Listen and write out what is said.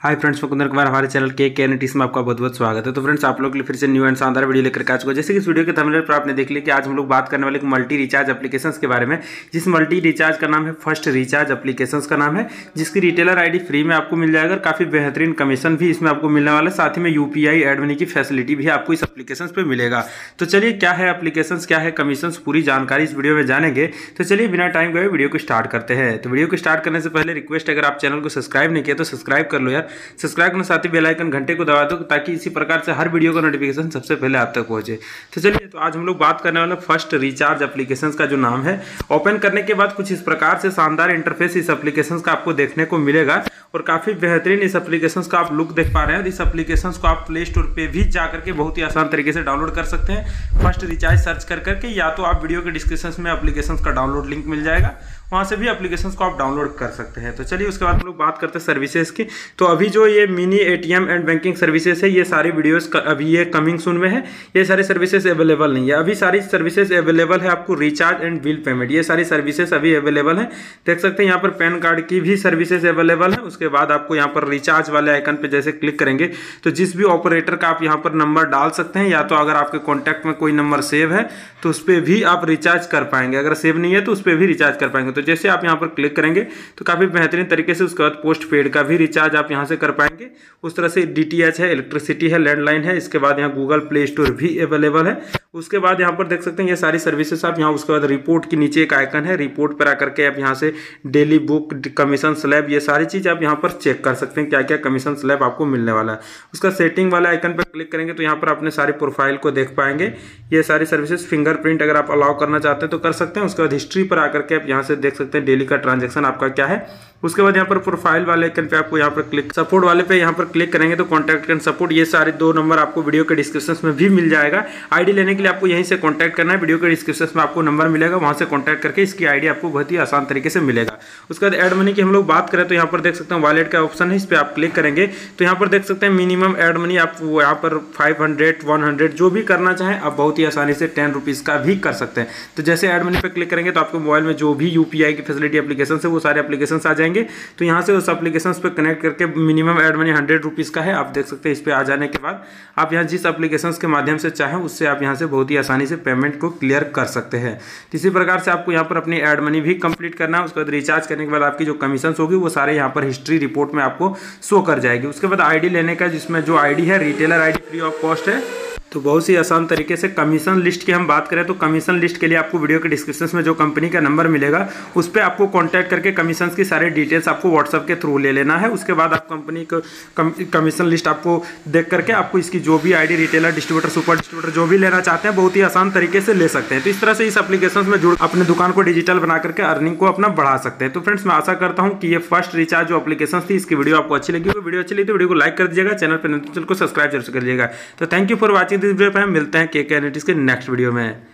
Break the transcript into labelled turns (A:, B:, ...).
A: Hi friends मुकुंदर Kumar, हमारे channel के के एन में आपका बहुत बहुत स्वागत है। तो फ्रेंड्स, आप लोग के लिए फिर से न्यू एंड शानदार वीडियो लेकर आ चुका जैसे कि इस वीडियो के थंबनेल पर आपने देख लिया कि आज हम लोग बात करने वाले मल्टी रिचार्ज एप्लीकेशन के बारे में, जिस मल्टी रिचार्ज का नाम है फ़र्स्ट रिचार्ज एप्लीकेशन का नाम है, जिसकी रिटेलर आईडी फ्री में आपको मिल जाएगा काफ़ी बेहतरीन कमीशन भी इसमें आपको मिलने वाला है। साथ ही में यूपीआई एड मनी की फैसिलिटी भी आपको इस एप्लीकेशन पर मिलेगा। तो चलिए, क्या है एप्लीकेशन क्या है कमीशन पूरी जानकारी इस वीडियो में जानेंगे। तो चलिए, बिना टाइम गए वीडियो को स्टार्ट करते हैं। तो वीडियो को स्टार्ट करने से पहले रिक्वेस्ट अगर आप चैनल को सब्सक्राइब नहीं किया तो सब्सक्राइब कर लो यार। सब्सक्राइब करना साथ ही बेल आइकन घंटे को दबा दो ताकि इसी प्रकार से हर वीडियो का नोटिफिकेशन सबसे पहले आप तक पहुँचे। तो चलिए तो आज हम लोग बात करने वाले फ़र्स्ट रिचार्ज एप्लीकेशन का जो नाम है ओपन करने के बाद कुछ इस प्रकार से शानदार इंटरफेस इस एप्लीकेशन का आपको देखने को मिलेगा और काफ़ी बेहतरीन इस एप्लीकेशन का आप लुक देख पा रहे हैं इस एप्लीकेशन को आप प्ले स्टोर पे भी जा करके बहुत ही आसान तरीके से डाउनलोड कर सकते हैं। फ़र्स्ट रिचार्ज सर्च कर करके या तो आप वीडियो के डिस्क्रिप्शन में एप्लीकेशन का डाउनलोड लिंक मिल जाएगा वहाँ से भी एप्लीकेशन को आप डाउनलोड कर सकते हैं। तो चलिए, उसके बाद हम लोग बात करते हैं सर्विसेज़ की। तो अभी जो ये mini ATM and banking services है, ये सारी वीडियोस अभी ये कमिंग सुन में है। ये सारी सर्विसेज़ अवेलेबल नहीं है। अभी सारी सर्विसेज़ अवेलेबल है आपको रिचार्ज एंड बिल पेमेंट ये सारी सर्विसेज़ अभी अवेलेबल है। देख सकते हैं, यहाँ पर पैन कार्ड की भी सर्विसेज़ अवेलेबल है। उसके बाद आपको यहाँ पर रिचार्ज वाले आइकन पर जैसे क्लिक करेंगे तो जिस भी ऑपरेटर का आप यहाँ पर नंबर डाल सकते हैं, या तो अगर आपके कॉन्टैक्ट में कोई नंबर सेव है तो उस पर भी आप रिचार्ज कर पाएँगे। अगर सेव नहीं है तो उस पर भी रिचार्ज कर पाएँगे। तो जैसे आप यहाँ पर क्लिक करेंगे तो काफ़ी बेहतरीन तरीके से उसके बाद पोस्ट पेड का भी रिचार्ज आप यहाँ से कर पाएँगे। उस तरह से डीटीएच है इलेक्ट्रिसिटी है लैंडलाइन है, इसके बाद यहाँ गूगल प्ले स्टोर भी अवेलेबल है। उसके बाद यहाँ पर देख सकते हैं, ये सारी सर्विसेज़ आप यहाँ उसके बाद रिपोर्ट के नीचे एक आइकन है रिपोर्ट पर आकर के आप यहाँ से डेली बुक कमीशन स्लैब ये सारी चीज़ आप यहाँ पर चेक कर सकते हैं क्या क्या कमीशन स्लैब आपको मिलने वाला है। उसका सेटिंग वाला आइकन पर क्लिक करेंगे तो यहाँ पर अपने सारे प्रोफ़ाइल को देख पाएँगे। ये सारी सर्विसेज़ फिंगरप्रिंट अगर आप अलाउ करना चाहते हैं तो कर सकते हैं। उसके बाद हिस्ट्री पर आकर के आप यहाँ से देख सकते हैं डेली का ट्रांजेक्शन आपका क्या है। उसके बाद यहाँ पर प्रोफ़ाइल वाले आइकन पे आपको यहाँ पर क्लिक सपोर्ट वाले पे यहाँ पर क्लिक करेंगे तो कॉन्टैक्ट एंड सपोर्ट ये सारे दो नंबर आपको वीडियो के डिस्क्रिप्शन में भी मिल जाएगा। आईडी लेने के लिए आपको यहीं से कॉन्टैक्ट करना है वीडियो के डिस्क्रिप्शन में आपको नंबर मिलेगा, वहाँ से कॉन्टैक्ट करके इसकी आईडी आपको बहुत ही आसान तरीके से मिलेगा। उसके बाद एड मनी की हम लोग बात करें तो यहाँ पर देख सकते हैं वॉलेट का ऑप्शन है, इस पर आप क्लिक करेंगे तो यहाँ पर देख सकते हैं मिनिमम एड मनी आप यहाँ पर फाइव हंड्रेड जो भी करना चाहें, आप बहुत ही आसानी से टेन का भी कर सकते हैं। तो जैसे एड मनी पर क्लिक करेंगे तो आपको मोबाइल में जो भी यू की फैसिलिटी एप्लीकेशन है वो सारे एप्लीकेशन आ जाएँगे। तो यहाँ से उस एप्लीकेशन पर कनेक्ट करके minimum add money hundred rupees का है। आप देख सकते हैं इस पर आ जाने के बाद आप यहाँ जिस एप्लीकेशन के माध्यम से चाहें, उससे आप यहाँ से बहुत ही आसानी से पेमेंट को क्लियर कर सकते हैं। इसी प्रकार से आपको यहाँ पर अपनी एड मनी भी कंप्लीट करना है। उसके बाद रिचार्ज करने के बाद आपकी जो कमीशन होगी, वो सारे यहाँ पर हिस्ट्री रिपोर्ट में आपको शो कर जाएगी। उसके बाद आईडी लेने का जिसमें जो आईडी है retailer ID free of cost है। तो बहुत ही आसान तरीके से कमीशन लिस्ट की हम बात करें तो कमीशन लिस्ट के लिए आपको वीडियो के डिस्क्रिप्शन में जो कंपनी का नंबर मिलेगा, उस पर आपको कॉन्टैक्ट करके कमीशन की सारी डिटेल्स आपको व्हाट्सअप के थ्रू ले लेना है। उसके बाद आप कंपनी को कमीशन लिस्ट आपको देख करके आपको इसकी जो भी ID retailer distributor super distributor जो भी लेना चाहते हैं, बहुत ही आसान तरीके से ले सकते हैं। तो इस तरह से इस एप्लीकेशन में जुड़, अपने दुकान को डिजिटल बना करके अर्निंग को अपना बढ़ा सकते हैं। तो फ्रेंड्स मैं आशा करता हूँ कि ये फ़र्स्ट रिचार्ज जो एप्लीकेशन थी, इसकी वीडियो आपको अच्छी लगी वीडियो अच्छी लगी तो वीडियो को लाइक कर दीजिएगा चैनल पर को सब्सक्राइब ज़रूर कर लीजिएगा तो thank you for watching this हम मिलते हैं के के के नेक्स्ट वीडियो में।